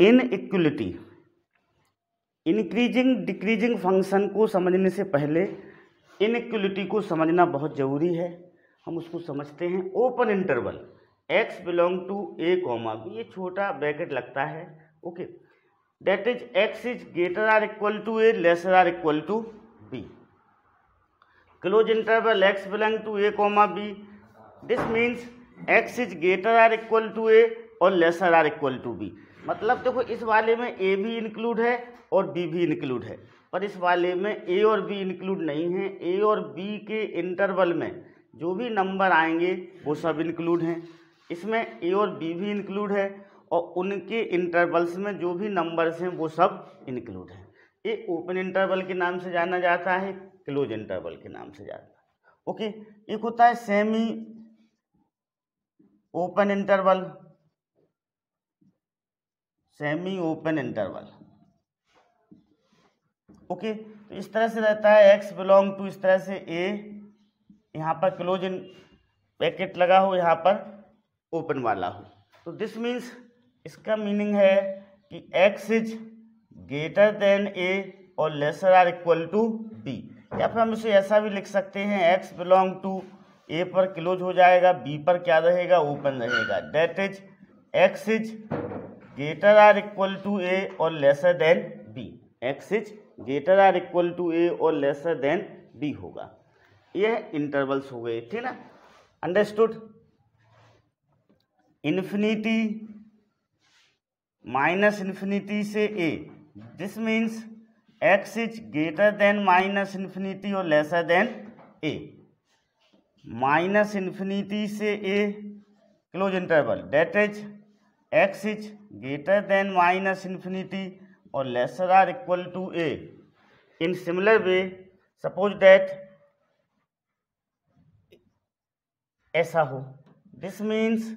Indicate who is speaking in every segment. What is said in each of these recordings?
Speaker 1: इन equality increasing decreasing function को समझने से पहले इनइक्वलिटी को समझना बहुत ज़रूरी है। हम उसको समझते हैं open interval x belong to a comma b ये छोटा ब्रैकेट लगता है। Okay that is x is greater or equal to a lesser or equal to b close interval x belong to a comma b this means x is greater or equal to a और lesser or equal to b मतलब देखो, इस वाले में ए भी include है और B भी इंक्लूड है। पर इस वाले में ए और बी इंक्लूड नहीं है। ए और बी के इंटरवल में जो भी नंबर आएँगे, वो सब इंक्लूड हैं। इसमें ए और बी भी इंक्लूड है और उनके इंटरवल्स में जो भी नंबर्स हैं, वो सब इंक्लूड हैं। ये ओपन इंटरवल के नाम से जाना जाता है क्लोज इंटरवल के नाम से जाता है। ओके एक होता है semi open interval semi open interval okay तो इस तरह से रहता है एक्स बिलोंग टू इस तरह से ए यहाँ पर क्लोज इन पैकेट लगा हो, यहाँ पर ओपन वाला हो। तो दिस मीन्स इसका मीनिंग है कि x is greater than a और lesser or equal to b या फिर हम इसे ऐसा भी लिख सकते हैं एक्स बिलोंग टू ए पर क्लोज हो जाएगा बी पर क्या रहेगा ओपन रहेगा। That is x is greater or equal to a और lesser than b x is greater or equal to a और लेसर देन बी होगा। यह इंटरवल्स हो गए, ठीक ना? अंडरस्टूड इन्फिनिटी माइनस इन्फिनिटी से a this means x is greater than minus infinity और lesser than a minus infinity से a close interval that is x is greater than minus infinity और lesser or equal to a in similar way suppose that ऐसा हो। This means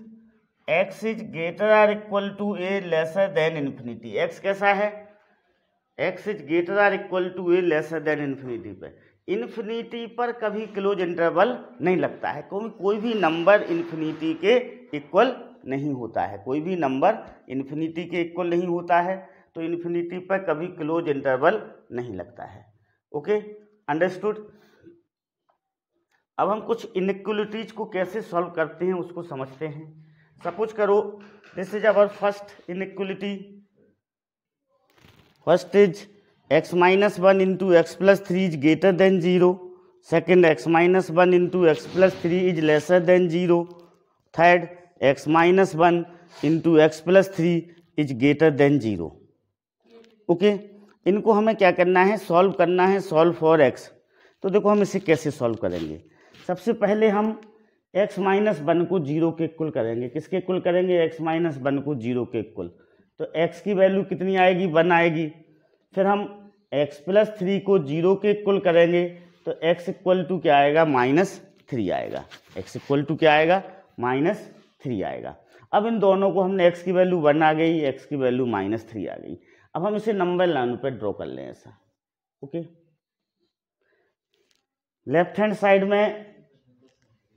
Speaker 1: x is greater or equal to a lesser than infinity x कैसा है? X is greater or equal to a lesser than infinity पर infinity पर कभी close interval नहीं लगता है। क्योंकि कोई भी नंबर इन्फिनिटी के इक्वल नहीं होता है। कोई भी नंबर इन्फिनिटी के इक्वल नहीं होता है तो इन्फिनिटी पर कभी क्लोज इंटरवल नहीं लगता है। ओके? अंडरस्टूड? अब हम कुछ इनक्वलिटीज को कैसे सॉल्व करते हैं उसको समझते हैं। सपोज़ करो this is our first inequality first is x minus one into x plus three is greater than zero second x minus one into x plus three is lesser than zero third x minus one into x plus three is greater than zero okay इनको हमें क्या करना है? Solve करना है solve for x तो देखो हम इसे कैसे सॉल्व करेंगे? सबसे पहले हम एक्स माइनस वन को ज़ीरो के इक्वल करेंगे। किसके इक्वल करेंगे? एक्स माइनस वन को ज़ीरो के इक्वल तो एक्स की वैल्यू कितनी आएगी? वन आएगी। फिर हम एक्स प्लस थ्री को ज़ीरो के इक्वल करेंगे। तो एक्स इक्वल टू क्या आएगा? माइनस थ्री आएगा। एक्स इक्वल टू क्या आएगा? माइनस थ्री आएगा। अब इन दोनों को हमने एक्स की वैल्यू वन आ गई एक्स की वैल्यू माइनस थ्री आ गई। अब हम इसे नंबर लाइन पे ड्रॉ कर लें ऐसा। ओके? लेफ़्ट हैंड साइड में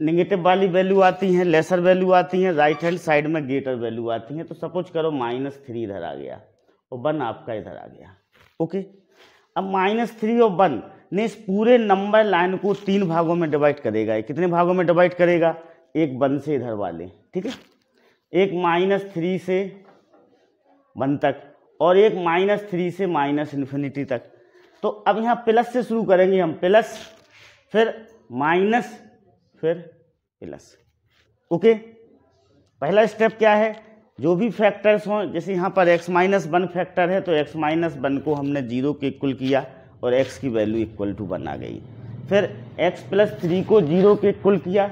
Speaker 1: निगेटिव वाली वैल्यू आती हैं लेसर वैल्यू आती हैं राइट हैंड साइड में ग्रेटर वैल्यू आती हैं। तो सपोज़ करो माइनस थ्री इधर आ गया और वन आपका इधर आ गया। ओके? अब माइनस थ्री और वन ने इस पूरे नंबर लाइन को तीन भागों में डिवाइड करेगा। कितने भागों में डिवाइड करेगा? एक वन से इधर वाले, ठीक है? एक माइनस थ्री से वन तक और एक माइनस थ्री से माइनस इन्फिनिटी तक। तो अब यहाँ प्लस से शुरू करेंगे हम, प्लस, फिर माइनस, फिर प्लस। ओके? पहला स्टेप क्या है? जो भी फैक्टर्स हों, जैसे यहाँ पर x माइनस वन फैक्टर है तो x माइनस वन को हमने ज़ीरो के इक्वल किया और x की वैल्यू इक्वल टू वन आ गई। फिर x प्लस थ्री को ज़ीरो के इक्वल किया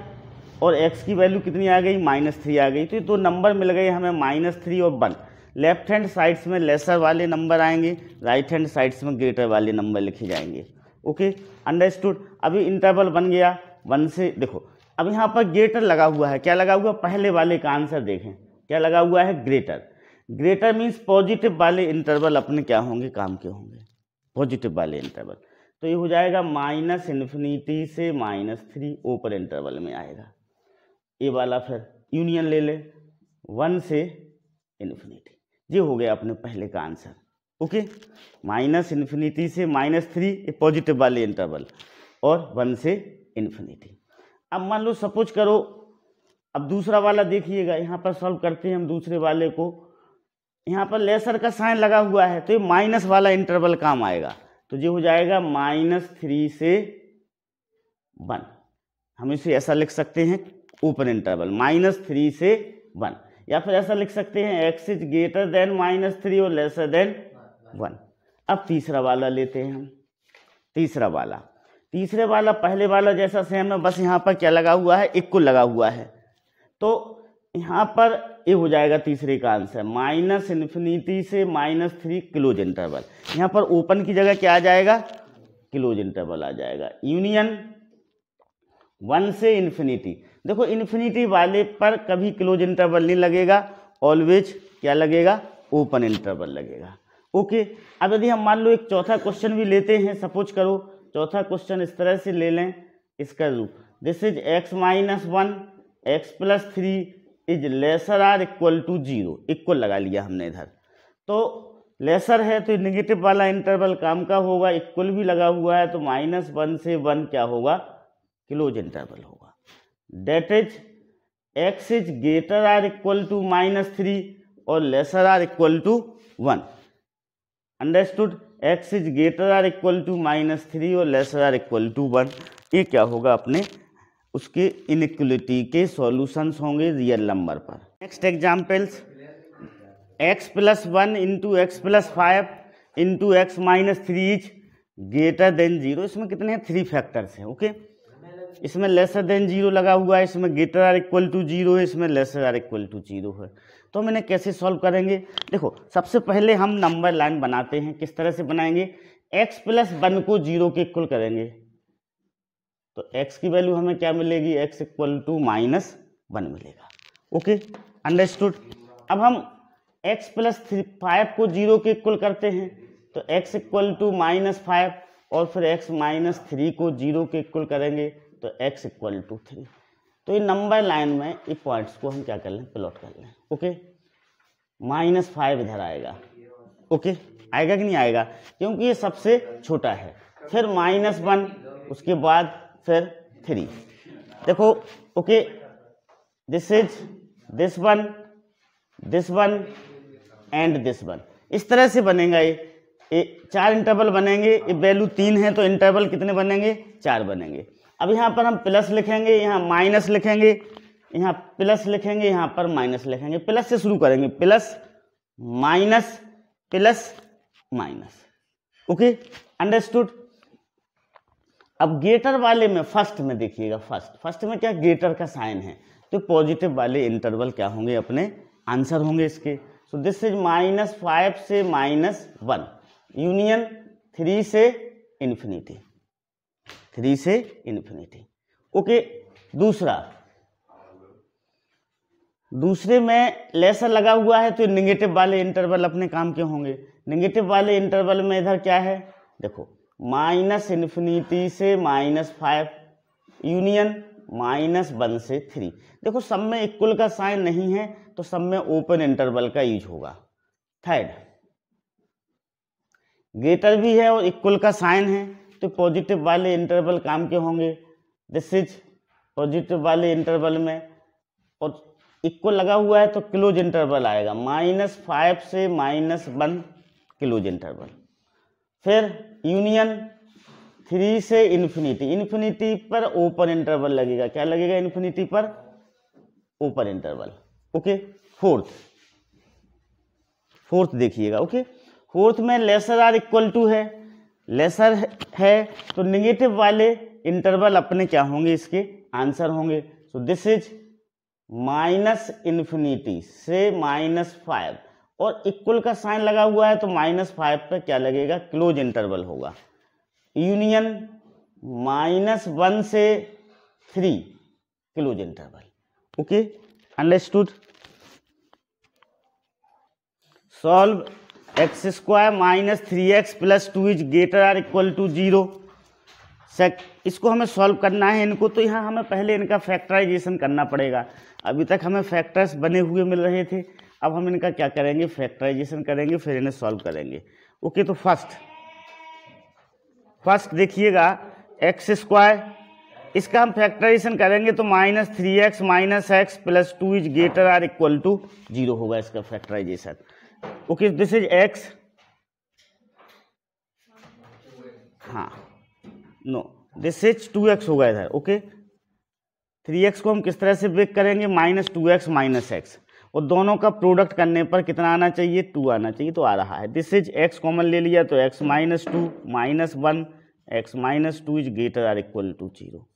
Speaker 1: और x की वैल्यू कितनी आ गई? माइनस थ्री आ गई। तो ये दो नंबर मिल गए हमें माइनस थ्री और वन लेफ़्ट हैंड साइड्स में लेसर वाले नंबर आएँगे राइट हैंड साइड्स में ग्रेटर वाले नंबर लिखे जाएँगे। ओके अंडरस्टूड अभी इंटरवल बन गया। वन से, देखो, अब यहाँ पर ग्रेटर लगा हुआ है। क्या लगा हुआ? पहले वाले का आंसर देखें। क्या लगा हुआ है? ग्रेटर ग्रेटर मीन्स पॉजिटिव वाले इंटरवल अपने क्या होंगे? काम के होंगे। पॉजिटिव वाले इंटरवल तो ये हो जाएगा माइनस इन्फिनिटी से माइनस थ्री ओपर इंटरवल में आएगा। ये वाला फिर यूनियन ले ले वन से इन्फिनिटी ये हो गया अपने पहले का आंसर ओके माइनस इन्फिनिटी से माइनस थ्री पॉजिटिव वाले इंटरवल और वन से इन्फिनिटी अब मान लो सपोज़ करो, अब दूसरा वाला देखिएगा, यहाँ पर सॉल्व करते हैं हम दूसरे वाले को। यहाँ पर लेसर का साइन लगा हुआ है तो ये माइनस वाला इंटरवल काम आएगा। तो ये हो जाएगा माइनस थ्री से वन हम इसे ऐसा लिख सकते हैं ओपन इंटरवल, माइनस थ्री से वन। या फिर ऐसा लिख सकते हैं x is greater than minus three और लेसर देन वन। अब तीसरा वाला लेते हैं हम। तीसरा वाला। तीसरे वाला, पहले वाला जैसा सेम है, बस यहाँ पर क्या लगा हुआ है इक्वल लगा हुआ है। तो यहाँ पर ये हो जाएगा तीसरे का आंसर माइनस इन्फिनिटी से माइनस थ्री क्लोज इंटरवल यहाँ पर ओपन की जगह क्या आ जाएगा क्लोज इंटरवल आ जाएगा। यूनियन वन से इन्फिनिटी देखो इन्फिनिटी वाले पर कभी क्लोज इंटरवल नहीं लगेगा ऑलवेज क्या लगेगा? ओपन इंटरवल लगेगा। ओके अब यदि हम मान लो एक चौथा क्वेश्चन भी लेते हैं सपोज़ करो, चौथा क्वेश्चन इस तरह से ले लें, इसका रूप। This is x minus one x plus three is lesser or equal to zero equal लगा लिया हमने इधर। तो लेसर है तो निगेटिव वाला इंटरवल काम का होगा इक्वल भी लगा हुआ है तो माइनस वन से वन क्या होगा? क्लोज इंटरवल होगा। That is x is greater or equal to minus three और lesser or equal to one understood x is greater or equal to minus three और lesser or equal to one ये क्या होगा अपने? उसके inequality के solutions होंगे real number पर. Next examples x plus one into x plus five into x minus three is greater than zero इसमें कितने? हैं थ्री फैक्टर्स हैं ओके इसमें लेसर देन ज़ीरो लगा हुआ है, इसमें greater or equal to zero है, इसमें lesser or equal to zero है। तो हम इन्हें कैसे सॉल्व करेंगे? देखो, सबसे पहले हम नंबर लाइन बनाते हैं। किस तरह से बनाएँगे? एक्स प्लस वन को ज़ीरो के इक्वल करेंगे। तो x की वैल्यू हमें क्या मिलेगी? X equal to minus one मिलेगा। ओके अंडरस्टूड अब हम x प्लस थ्री फाइव को ज़ीरो के इक्वल करते हैं। तो x equal to minus five और फिर x माइनस थ्री को ज़ीरो के इक्वल करेंगे। तो x इक्वल टू थ्री तो ये नंबर लाइन में ये पॉइंट्स को हम क्या कर लें? प्लॉट कर लें. ओके माइनस फाइव इधर आएगा. ओके आएगा कि नहीं आएगा? क्योंकि ये सबसे छोटा है. फिर माइनस वन उसके बाद फिर थ्री देखो okay this is this one this one and this one इस तरह से बनेगा ये. ये चार इंटरवल बनेंगे. ये वैल्यू तीन है तो इंटरवल कितने बनेंगे? चार बनेंगे. अब यहाँ पर हम प्लस लिखेंगे, यहाँ माइनस लिखेंगे, यहाँ प्लस लिखेंगे, यहाँ पर माइनस लिखेंगे। प्लस से शुरू करेंगे, plus, minus plus, minus. Okay? Understood? अब गेटर वाले में, फ़र्स्ट में देखिएगा, फ़र्स्ट। फ़र्स्ट में क्या, गेटर का साइन है। तो पॉजिटिव वाले इंटरवल क्या होंगे? अपने आंसर होंगे इसके। So this is minus five से माइनस वन यूनियन थ्री से इन्फिनिटी थ्री से इन्फिनिटी। ओके, दूसरा। दूसरे में लेसर लगा हुआ है तो निगेटिव वाले इंटरवल अपने काम के होंगे। निगेटिव वाले इंटरवल में इधर क्या है? देखो, माइनस इन्फिनिटी से minus five, union minus one से थ्री। देखो, सब में इक्वल का साइन नहीं है तो सब में ओपन इंटरवल का यूज़ होगा। थर्ड ग्रेटर भी है और इक्वल का साइन है। तो पॉजिटिव वाले इंटरवल काम के होंगे। दिस इज़ पॉजिटिव वाले इंटरवल में और इक्वल लगा हुआ है तो क्लोज इंटरवल आएगा। माइनस फाइव से माइनस वन क्लोज इंटरवल फिर यूनियन थ्री से इन्फिनिटी इन्फिनिटी पर ओपन इंटरवल लगेगा। क्या लगेगा इन्फिनिटी पर? Open interval okay fourth fourth देखिएगा। ओके फोर्थ में लेसर आर इक्वल टू है। लेसर है तो निगेटिव वाले इंटरवल अपने क्या होंगे? इसके आंसर होंगे। So this is minus infinity से माइनस फाइव और इक्वल का साइन लगा हुआ है तो माइनस फाइव पर क्या लगेगा? क्लोज इंटरवल होगा। यूनियन माइनस वन से three close interval okay understood solve x square minus three x plus two is greater or equal to zero इसको हमें सॉल्व करना है इनको तो यहाँ हमें पहले इनका फैक्टराइजेशन करना पड़ेगा। अभी तक हमें फैक्टर्स बने हुए मिल रहे थे, अब हम इनका क्या करेंगे? फैक्टराइजेशन करेंगे, फिर इन्हें सॉल्व करेंगे। ओके तो फ़र्स्ट फ़र्स्ट देखिएगा एक्स स्क्वायर इसका हम फैक्टराइजेशन करेंगे तो minus three x minus x plus two is greater or equal to zero होगा इसका factorization okay this is x हाँ no this is two x होगा इधर ओके थ्री एक्स को हम किस तरह से ब्रेक करेंगे? Minus two x minus x और दोनों का प्रोडक्ट करने पर कितना आना चाहिए? टू आना चाहिए तो आ रहा है। दिस इज़ एक्स कॉमन ले लिया तो x minus two minus one x minus two is greater or equal to zero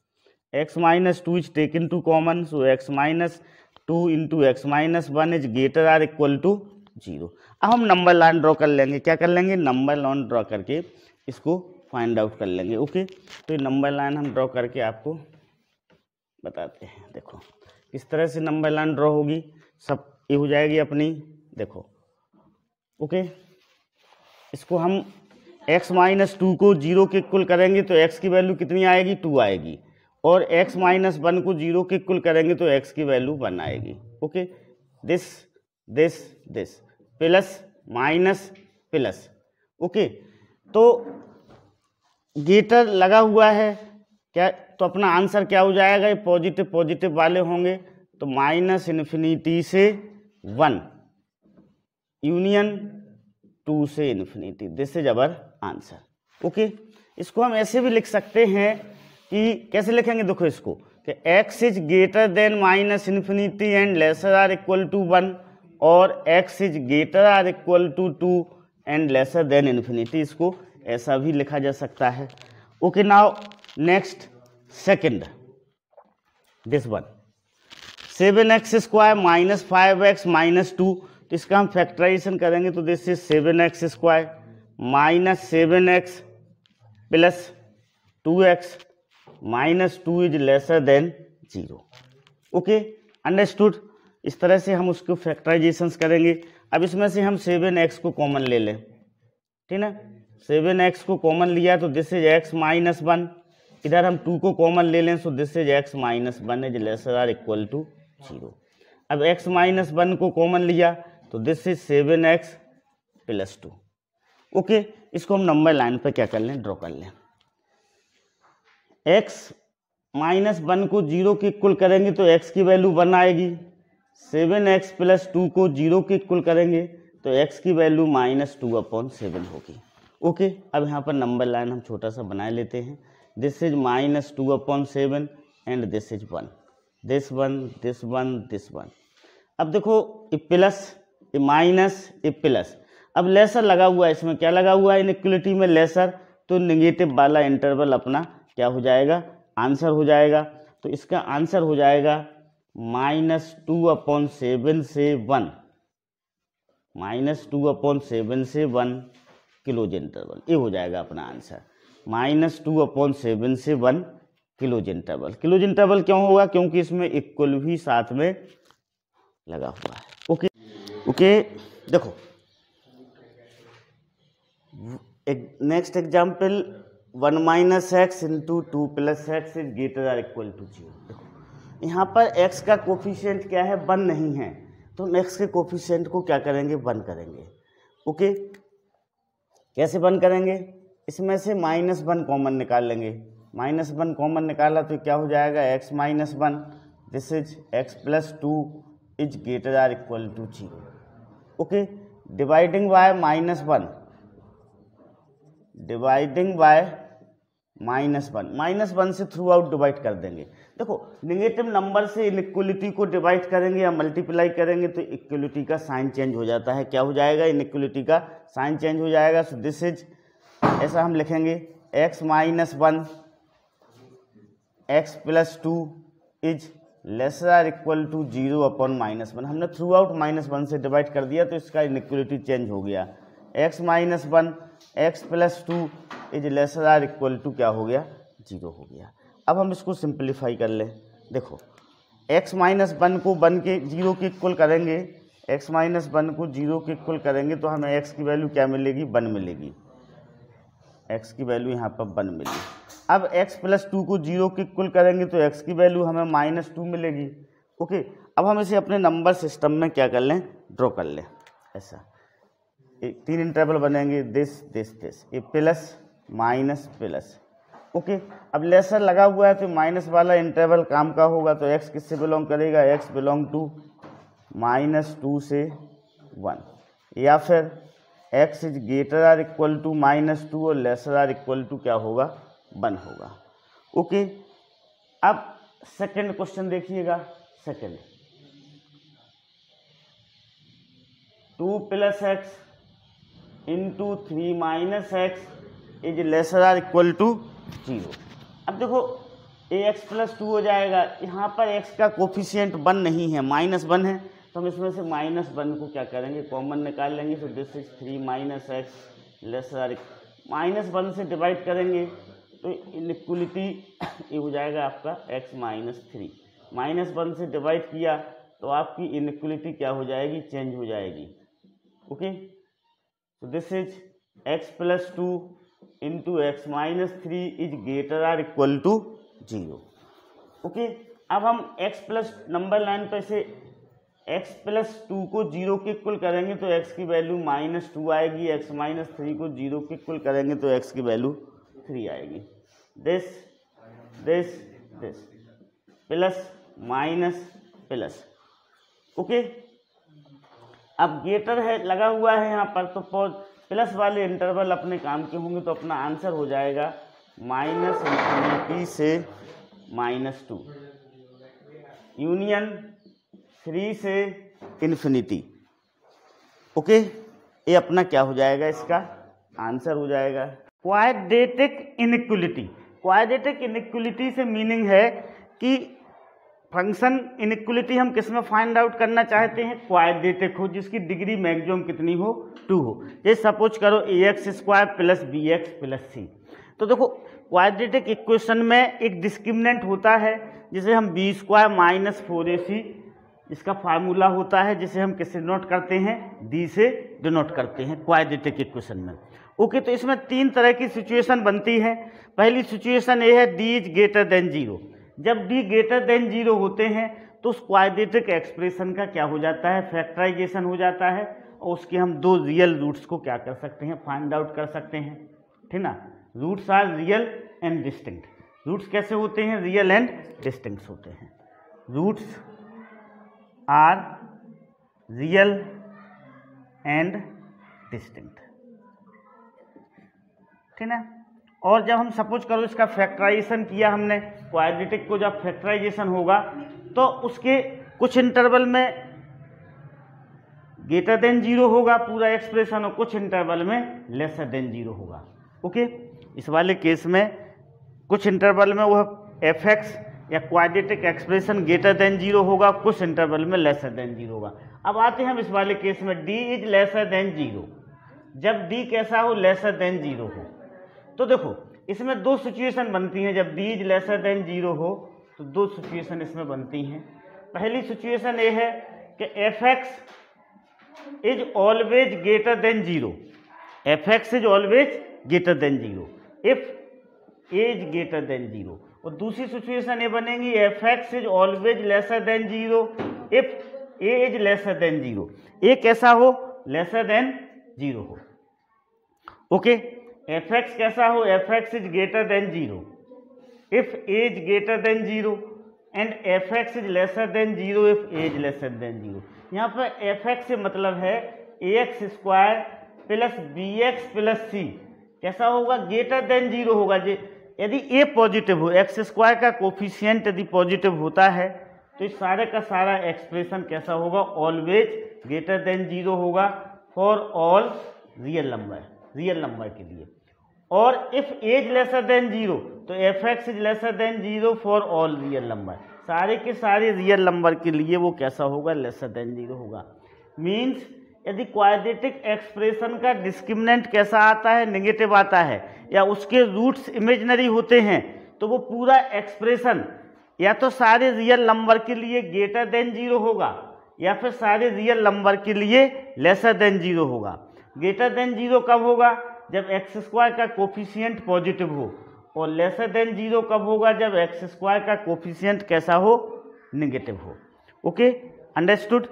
Speaker 1: x minus two is taken to common so x minus two into x minus one is greater or equal to zero अब हम number line draw कर लेंगे। क्या कर लेंगे? Number line draw करके इसको find out कर लेंगे। ओके तो ये नंबर लाइन हम ड्रॉ करके आपको बताते हैं। देखो किस तरह से नंबर लाइन ड्रॉ होगी। सब, ये हो जाएगी अपनी, देखो। ओके इसको हम x माइनस टू को ज़ीरो के इक्वल करेंगे तो x की वैल्यू कितनी आएगी? टू आएगी। और x माइनस वन को ज़ीरो के इक्वल करेंगे तो x की वैल्यू वन आएगी। Okay this this this plus minus plus. Okay तो गेटर लगा हुआ है, क्या तो अपना आंसर क्या हो जाएगा? ये पॉजिटिव पॉजिटिव वाले होंगे तो माइनस इन्फिनिटी से वन, यूनियन टू से infinity. This is our answer okay, इसको हम ऐसे भी लिख सकते हैं कि, कैसे लिखेंगे देखो इसको, कि x is greater than minus infinity and lesser or equal to one और x is greater or equal to two and lesser than infinity इसको ऐसा भी लिखा जा सकता है। Okay now next second this one seven x square minus five x minus two तो इसका हम फैक्टराइजेशन करेंगे तो this is seven x square minus seven x plus two x minus two is lesser than zero okay understood इस तरह से हम उसको फैक्टराइजेशन करेंगे। अब इसमें से हम सेवन एक्स को कॉमन ले लें। ठीक ना? सेवन एक्स को कॉमन लिया तो this is x minus one इधर हम टू को कॉमन ले लें so this is x minus one is lesser or equal to zero अब एक्स माइनस वन को कॉमन लिया तो this is seven x plus two okay इसको हम नंबर लाइन पर क्या कर लें? ड्रॉ कर लें। एक्स माइनस वन को ज़ीरो के इक्वल करेंगे तो एक्स की वैल्यू वन आएगी। सेवन एक्स प्लस टू को ज़ीरो के इक्वल करेंगे तो एक्स की value minus two upon seven होगी। ओके, अब यहाँ पर नंबर लाइन हम छोटा सा बना लेते हैं। This is minus two upon seven and this is one this one this one this one अब देखो a plus a minus a plus अब लेसर लगा हुआ है, इसमें क्या लगा हुआ है? इनक्वलिटी में लेसर तो निगेटिव वाला इंटरवल अपना क्या हो जाएगा? आंसर हो जाएगा। तो इसका आंसर हो जाएगा माइनस टू अपॉन सेवन से one. Minus two upon seven से वन किलोज इंटरवल ये हो जाएगा अपना answer. Minus two upon seven से वन किलोज इंटरवल क्यों होगा क्योंकि इसमें इक्वल भी साथ में लगा हुआ है। ओके ओके देखो। एक next example one minus x into two plus x is greater or equal to zero देखो। यहाँ पर एक्स का कोफिशियंट क्या है? वन नहीं है। तो हम एक्स के कोफिशियंट को क्या करेंगे? वन करेंगे। ओके कैसे वन करेंगे? इसमें से माइनस वन कॉमन निकाल लेंगे। माइनस वन कॉमन निकाला तो क्या हो जाएगा? X minus one. This is X plus two is greater or equal to zero okay dividing by minus one dividing by minus one. Minus one से throughout divide कर देंगे। देखो negative number से इनक्वलिटी को divide करेंगे या multiply करेंगे तो इक्वलिटी का साइन चेंज हो जाता है। क्या हो जाएगा? इनक्वलिटी का साइन चेंज हो जाएगा। सो दिस इज़ ऐसा हम लिखेंगे x minus one x plus two is lesser or equal to zero upon minus one हमने थ्रू आउट माइनस वन से डिवाइड कर दिया तो इसका इनक्वलिटी चेंज हो गया। X minus one x plus two is lesser or equal to क्या हो गया? ज़ीरो हो गया। अब हम इसको सिंप्लीफाई कर लें। देखो, x माइनस वन को वन के ज़ीरो के इक्वल करेंगे। x माइनस वन को ज़ीरो के इक्वल करेंगे तो हमें x की वैल्यू क्या मिलेगी? वन मिलेगी। x की वैल्यू यहाँ पर वन मिली। अब x प्लस टू को ज़ीरो के इक्वल करेंगे तो x की वैल्यू हमें माइनस टू मिलेगी। ओके अब हम इसे अपने नंबर सिस्टम में क्या कर लें? ड्रॉ कर लें। ऐसा। तीन इंटरवल बनेंगे। दिस दिस दिस ये प्लस माइनस प्लस। ओके, अब लेसर लगा हुआ है तो माइनस वाला इंटरवल काम का होगा तो एक्स किससे बिलोंग करेगा? X belong to minus two से वन। या फिर x is greater or equal to minus two और लेसर आर इक्वल टू क्या होगा? वन होगा। ओके, अब सेकंड क्वेश्चन देखिएगा। Second two plus x into three minus x is lesser or equal to zero अब देखो ए एक्स प्लस टू हो जाएगा। यहाँ पर एक्स का कोफिशियंट वन नहीं है माइनस वन है। तो हम इसमें से माइनस वन को क्या करेंगे? कॉमन निकाल लेंगे। तो this is three minus x less minus one से डिवाइड करेंगे। तो इनक्वलिटी ये हो जाएगा आपका x minus three minus one से डिवाइड किया तो आपकी इनक्वलिटी क्या हो जाएगी? चेंज हो जाएगी। ओके तो this is x plus two into x minus three is greater or equal to zero okay अब हम x प्लस नंबर लाइन पर से x प्लस टू को ज़ीरो के इक्वल करेंगे तो x की वैल्यू माइनस टू आएगी, x माइनस थ्री को ज़ीरो के इक्वल करेंगे तो x की वैल्यू थ्री आएगी। This this this plus minus plus okay अब गेटर है, लगा हुआ है यहाँ पर तो प्लस वाले इंटरवल अपने काम के होंगे तो अपना आंसर हो जाएगा माइनस इंफिनिटी से माइनस टू यूनियन थ्री से इन्फिनिटी ओके ये अपना क्या हो जाएगा इसका? आंसर हो जाएगा। क्वाड्रेटिक इनक्वलिटी क्वाड्रेटिक इनक्वलिटी से मीनिंग है कि फ़ंक्शन इनक्वलिटी हम किसमें फाइंड आउट करना चाहते हैं? क्वाड्रेटिक हो जिसकी डिग्री मैक्सिमम कितनी हो? टू हो। ये सपोज़ करो a x square plus b x plus c तो देखो क्वाड्रेटिक इक्वेशन में एक डिस्क्रिमिनेंट होता है, जिसे हम b square minus four a c इसका फार्मूला होता है, जिसे हम किससे डिनोट करते हैं? डी से डिनोट करते हैं क्वाड्रेटिक इक्वेशन में। ओके तो इसमें तीन तरह की सिचुएशन बनती है। पहली सिचुएशन ये है D is greater than zero जब डी ग्रेटर देन ज़ीरो होते हैं तो उस क्वाड्रेटिक एक्सप्रेशन का क्या हो जाता है? फैक्टराइजेशन हो जाता है और उसके हम दो रियल रूट्स को क्या कर सकते हैं? फाइंड आउट कर सकते हैं। ठीक ना? Roots are real and distinct roots कैसे होते हैं? रियल एंड डिस्टिंक्ट होते हैं। Roots are real and distinct ठीक है और जब हम सपोज़ करो इसका फैक्टराइजेशन किया हमने क्वाड्रेटिक को जब फैक्टराइजेशन होगा तो उसके कुछ इंटरवल में ग्रेटर देन ज़ीरो होगा पूरा एक्सप्रेशन और कुछ इंटरवल में लेसर देन ज़ीरो होगा। ओके इस वाले केस में कुछ इंटरवल में वह एफ़ एक्स या quadratic expression greater than zero होगा, कुछ इंटरवल में लेसर देन ज़ीरो होगा। अब आते हैं हम इस वाले केस में D is lesser than zero जब डी कैसा हो लेसर देन ज़ीरो हो। तो देखो, इसमें दो सिचुएशन बनती हैं। जब इज़ लेसर देन ज़ीरो हो तो दो सिचुएशन इसमें बनती हैं। पहली सिचुएशन ये है कि f x is always greater than zero f x is always greater than zero if a's greater than zero और दूसरी सिचुएशन ये बनेगी f x is always lesser than zero if a is lesser than zero a कैसा हो? Lesser than zero हो। Okay f x कैसा हो? F x is greater than zero if a's greater than zero and f x is lesser than zero if a's lesser than zero यहाँ पर f x से मतलब है a x square plus b x plus c कैसा होगा? Greater than zero होगा जे। यदि ए पॉजिटिव हो एक्स स्क्वायर का कोफिशियंट यदि पॉजिटिव होता है तो इस सारे का सारा एक्सप्रेशन कैसा होगा? ऑलवेज ग्रेटर देन ज़ीरो होगा for all real number real number के लिए। और if a's lesser than zero तो f x is lesser than zero for all real number सारे के सारे रियल नंबर के लिए वो कैसा होगा? लेसर देन ज़ीरो होगा। मीन्स यदि क्वाड्रेटिक एक्सप्रेशन का डिस्क्रिमिनेंट कैसा आता है? नेगेटिव आता है। या उसके रूट्स इमेजनरी होते हैं तो वो पूरा एक्सप्रेशन या तो सारे रियल नंबर के लिए ग्रेटर देन ज़ीरो होगा, या फिर सारे रियल नंबर के लिए लेसर देन ज़ीरो होगा। ग्रेटर देन ज़ीरो कब होगा? जब एक्स स्क्वायर का कोफिशियंट पॉजिटिव हो, और लेसर देन ज़ीरो कब होगा? जब एक्स स्क्वायर का कोफिशियंट कैसा हो? निगेटिव हो। ओके अंडरस्टूड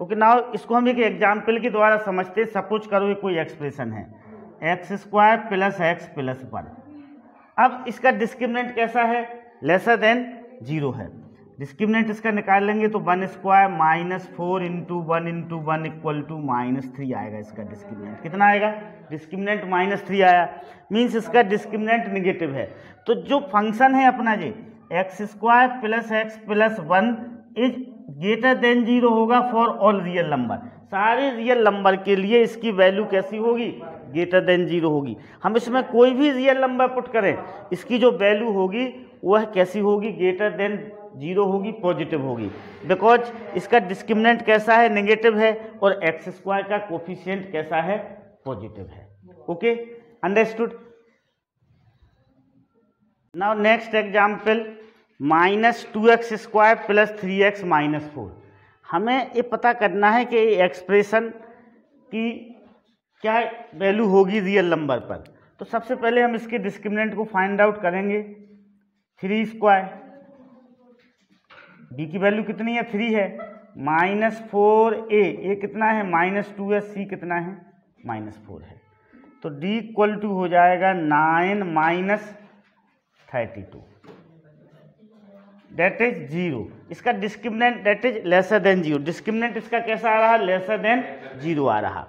Speaker 1: ओके नाउ इसको हम एक एग्ज़ाम्पल के द्वारा समझते सपोज़ करो ये कोई एक्सप्रेशन है। X square plus x plus one अब इसका डिस्क्रिमिनेंट कैसा है? लेसर देन ज़ीरो है। डिस्क्रिमिनेंट इसका निकाल लेंगे तो one square minus four into one into one equal to minus three आएगा इसका डिस्क्रिमिनेंट कितना आएगा? डिस्क्रिमिनेंट माइनस थ्री आया। मीन्स इसका डिस्क्रिमिनेंट निगेटिव है। तो जो फ़ंक्शन है अपना g x square plus x plus one is greater than zero होगा फॉर ऑल रियल नंबर सारे रियल नंबर के लिए इसकी वैल्यू कैसी होगी? ग्रेटर देन ज़ीरो होगी। हम इसमें कोई भी रियल नंबर पुट करें, इसकी जो वैल्यू होगी, वह कैसी होगी? ग्रेटर देन ज़ीरो होगी, पॉजिटिव होगी। बिकॉज़ इसका डिस्क्रिमिनेंट कैसा है? नेगेटिव है और एक्स स्क्वायर का कोफिशियंट कैसा है? पॉजिटिव है। Okay understood now next example minus two x square plus three x minus four हमें ये पता करना है कि एक्सप्रेशन की क्या वैल्यू होगी रियल नंबर पर। तो सबसे पहले हम इसके डिस्क्रिमिनेंट को फाइंड आउट करेंगे। थ्री स्क्वायर डी की वैल्यू कितनी है? थ्री है. माइनस फोर ए ए कितना है? माइनस टू है. सी कितना है? माइनस फोर है. तो डी इक्वल टू हो जाएगा nine minus thirty two that is zero इसका discriminant that is lesser than zero discriminant इसका कैसा आ रहा? लेसर देन ज़ीरो आ रहा.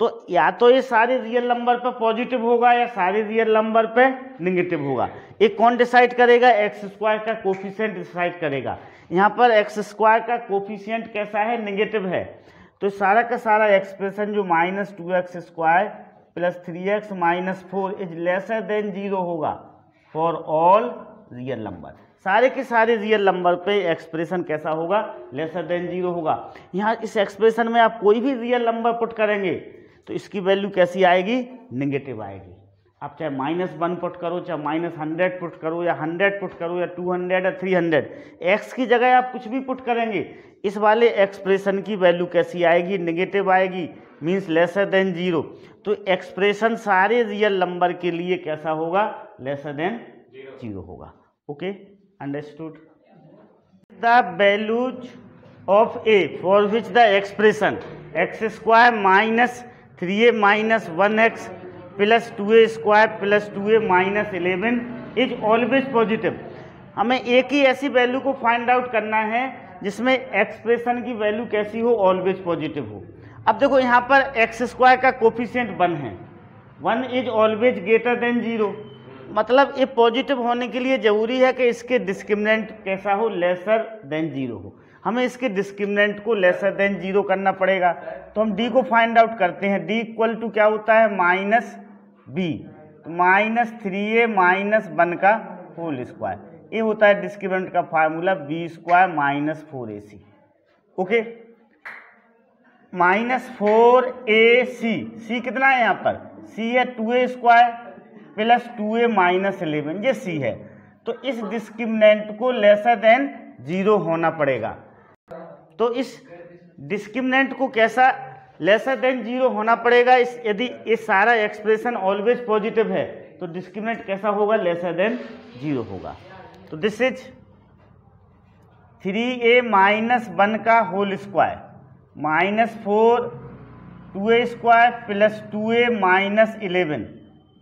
Speaker 1: तो या तो ये सारे रियल नंबर पे पॉजिटिव होगा या सारे रियल नंबर पे निगेटिव होगा. ये कौन डिसाइड करेगा? एक्स स्क्वायर का कोफिशियंट डिसाइड करेगा. यहाँ पर एक्स स्क्वायर का कोफिशियंट कैसा है? निगेटिव है। तो सारा का सारा एक्सप्रेशन जो minus two x square plus three x minus four is lesser than zero होगा फॉर ऑल रियल नंबर सारे के सारे रियल नंबर पे एक्सप्रेशन कैसा होगा? लेसर देन ज़ीरो होगा। यहाँ इस एक्सप्रेशन में आप कोई भी रियल नंबर पुट करेंगे तो इसकी वैल्यू कैसी आएगी? निगेटिव आएगी। आप चाहे माइनस वन पुट करो, चाहे माइनस हंड्रेड पुट करो, या हंड्रेड पुट करो, या टू हंड्रेड या थ्री हंड्रेड एक्स की जगह आप कुछ भी पुट करेंगे, इस वाले एक्सप्रेशन की वैल्यू कैसी आएगी? निगेटिव आएगी मीन्स लेसर देन ज़ीरो तो एक्सप्रेशन सारे रियल नंबर के लिए कैसा होगा? लेसर देन ज़ीरो होगा. Okay understood the values of a the which the expression x square minus three a minus one 3a minus 1x plus 2a square plus 2a minus 11 is always positive. हमें एक ही ऐसी value को find out करना है, जिसमें expression की value कैसी हो ऑलवेज पॉजिटिव हो। अब देखो, यहाँ पर एक्स स्क्वायर का कोफिशियंट वन है। One is always greater than zero मतलब ये पॉजिटिव होने के लिए ज़रूरी है कि इसके डिस्क्रिमिनेंट कैसा हो लेसर देन ज़ीरो हो। हमें इसके डिस्क्रिमिनेंट को लेसर देन ज़ीरो करना पड़ेगा। तो हम डी को फाइंड आउट करते हैं। डी इक्वल टू क्या होता है? माइनस बी तो minus three a minus one का होल स्क्वायर। ये होता है डिस्क्रिमिनेंट का formula b square minus four a c. Okay? Minus four a c c कितना है यहाँ पर? सी है two a square plus two a minus eleven, ये सी है। तो इस डिस्क्रिमिनेंट को लेसर देन ज़ीरो होना पड़ेगा। तो इस डिस्क्रिमिनेंट को कैसा लेसर देन ज़ीरो होना पड़ेगा इस, यदि ये सारा एक्सप्रेशन ऑलवेज पॉजिटिव है तो डिस्क्रिमिनेंट कैसा होगा? लेसर देन ज़ीरो होगा। तो this is three a minus one का whole square minus four two a square plus two a minus eleven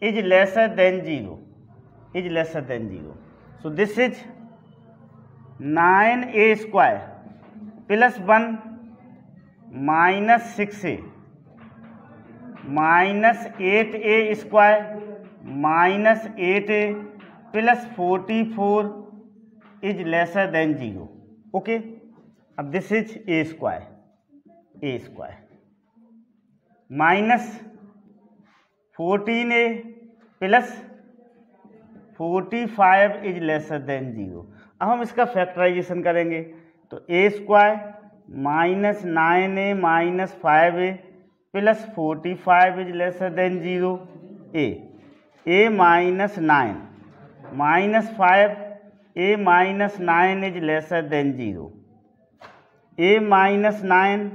Speaker 1: is lesser than zero is lesser than zero 0 is lesser than 0 so this is 9a square plus 1 minus 6a minus 8a square minus 8a plus 44 is lesser than 0 okay अब this is a square a square minus fourteen a plus forty five is lesser than zero. अब हम इसका factorization करेंगे। तो a square minus nine a, minus five a, plus forty five is lesser than zero a. A minus nine, minus five, a minus nine is lesser than zero. A minus nine,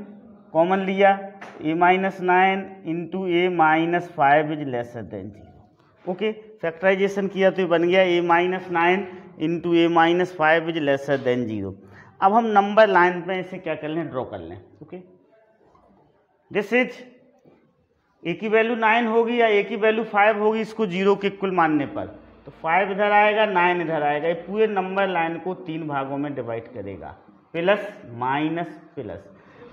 Speaker 1: common लिया, a minus nine into a minus five is lesser than zero. Okay, factorization किया तो बन गया, a minus nine into a minus five is lesser than zero. अब हम number line पे इसे क्या कर लें? ड्रॉ कर लें ओके दिस इज़ ए की वैल्यू नाइन होगी या ए की वैल्यू फाइव होगी, इसको ज़ीरो के इक्वल मानने पर। तो फाइव इधर आएगा नाइन इधर आएगा। ये पूरे नंबर लाइन को तीन भागों में डिवाइड करेगा। प्लस माइनस प्लस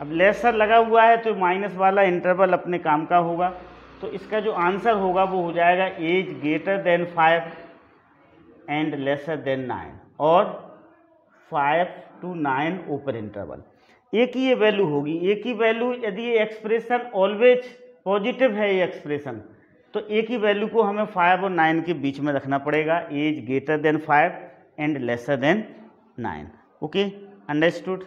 Speaker 1: अब लेसर लगा हुआ है तो माइनस वाला इंटरवल अपने काम का होगा। तो इसका जो आंसर होगा, वो हो जाएगा a's greater than five and lesser than nine और five to nine open interval एक ही ये वैल्यू होगी, एक ही वैल्यू यदि ये एक्सप्रेशन ऑलवेज पॉजिटिव है ये एक्सप्रेशन तो एक ही वैल्यू को हमें फाइव और नाइन के बीच में रखना पड़ेगा a's greater than five and lesser than nine okay understood